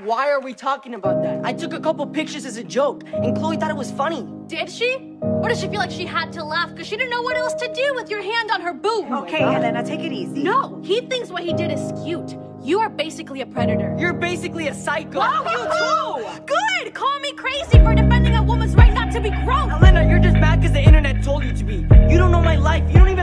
Why are we talking about that? I took a couple pictures as a joke, and Chloe thought it was funny. Did she? Or does she feel like she had to laugh because she didn't know what else to do with your hand on her boob? Oh okay, elena take it easy. No, he thinks what he did is cute. You are basically a predator. You're basically a psycho. Wow, you too! Good! Call me crazy for defending a woman's right not to be grown! Elena, you're just mad because the internet told you to be. You don't know my life. You don't even.